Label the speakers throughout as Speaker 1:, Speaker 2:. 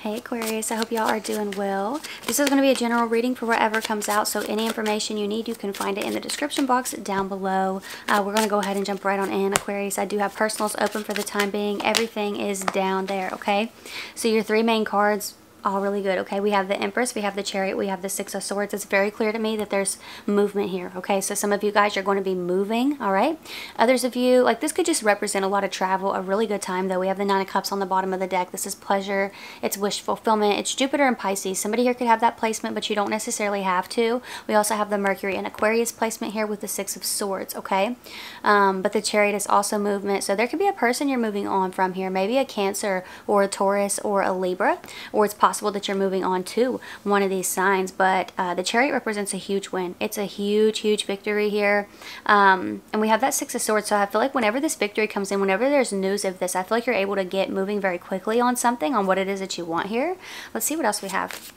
Speaker 1: Hey Aquarius, I hope y'all are doing well. This is going to be a general reading for whatever comes out, so any information you need, you can find it in the description box down below. Uh, we're going to go ahead and jump right on in. Aquarius, I do have personals open for the time being. Everything is down there, okay? So your three main cards, all really good okay? We have the empress we have the chariot we have the six of swords. It's very clear to me that there's movement here okay? So some of you guys are going to be moving all right? Others of you like this could just represent a lot of travel a really good time though. We have the nine of cups on the bottom of the deck. This is pleasure. It's wish fulfillment. It's jupiter and pisces. Somebody here could have that placement but you don't necessarily have to. We also have the mercury and aquarius placement here with the six of swords okay? Um, but the chariot is also movement. So there could be a person you're moving on from here. Maybe a cancer or a taurus or a libra or it's possible possible that you're moving on to one of these signs, but uh, the chariot represents a huge win. It's a huge, huge victory here. Um, and we have that six of swords, so I feel like whenever this victory comes in, whenever there's news of this, I feel like you're able to get moving very quickly on something, on what it is that you want here. Let's see what else we have.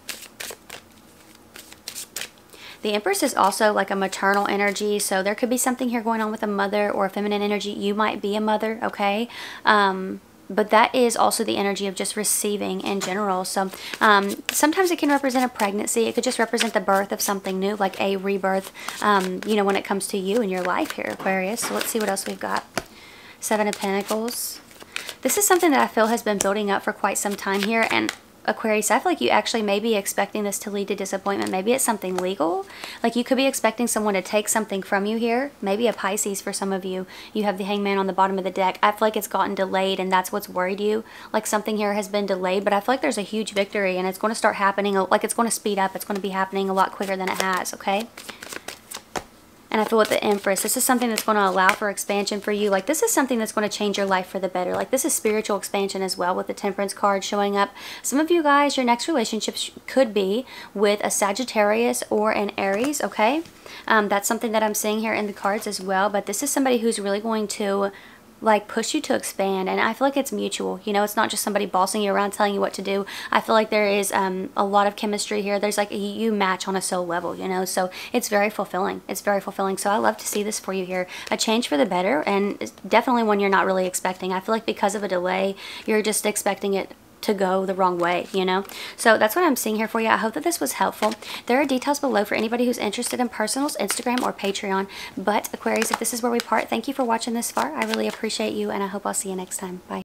Speaker 1: The Empress is also like a maternal energy, so there could be something here going on with a mother or a feminine energy. You might be a mother, okay? Um, but that is also the energy of just receiving in general. So um, sometimes it can represent a pregnancy. It could just represent the birth of something new, like a rebirth, um, you know, when it comes to you and your life here, Aquarius. So let's see what else we've got. Seven of Pentacles. This is something that I feel has been building up for quite some time here. And Aquarius, I feel like you actually may be expecting this to lead to disappointment. Maybe it's something legal. Like you could be expecting someone to take something from you here. Maybe a Pisces for some of you. You have the hangman on the bottom of the deck. I feel like it's gotten delayed and that's what's worried you. Like something here has been delayed, but I feel like there's a huge victory and it's going to start happening. Like it's going to speed up. It's going to be happening a lot quicker than it has, okay? And I feel with the Empress, this is something that's going to allow for expansion for you. Like this is something that's going to change your life for the better. Like this is spiritual expansion as well with the Temperance card showing up. Some of you guys, your next relationship could be with a Sagittarius or an Aries, okay? Um, that's something that I'm seeing here in the cards as well. But this is somebody who's really going to like push you to expand and I feel like it's mutual you know? It's not just somebody bossing you around telling you what to do. I feel like there is um, a lot of chemistry here. There's like a, you match on a soul level you know? So it's very fulfilling. It's very fulfilling. So I love to see this for you here. A change for the better and definitely one you're not really expecting. I feel like because of a delay you're just expecting it to go the wrong way, you know? So that's what I'm seeing here for you. I hope that this was helpful. There are details below for anybody who's interested in personals, Instagram, or Patreon. But Aquarius, if this is where we part, thank you for watching this far. I really appreciate you, and I hope I'll see you next time. Bye.